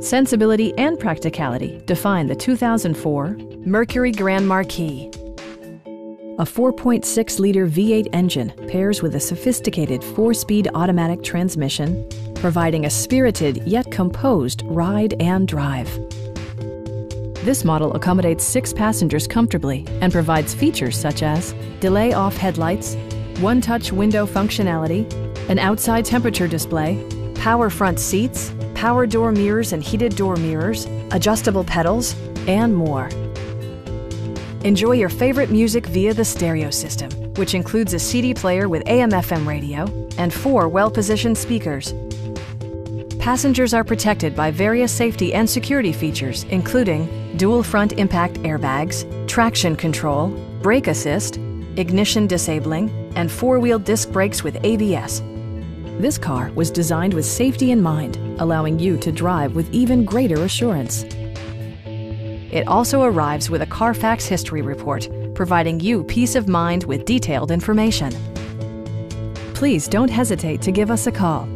Sensibility and practicality define the 2004 Mercury Grand Marquis. A 4.6 liter V8 engine pairs with a sophisticated four speed automatic transmission, providing a spirited yet composed ride and drive. This model accommodates six passengers comfortably and provides features such as delay off headlights, one touch window functionality, an outside temperature display, power front seats, power door mirrors and heated door mirrors, adjustable pedals, and more. Enjoy your favorite music via the stereo system, which includes a CD player with AM FM radio and four well positioned speakers. Passengers are protected by various safety and security features, including dual front impact airbags, traction control, brake assist, ignition disabling, and four wheel disc brakes with ABS. This car was designed with safety in mind, allowing you to drive with even greater assurance. It also arrives with a Carfax history report, providing you peace of mind with detailed information. Please don't hesitate to give us a call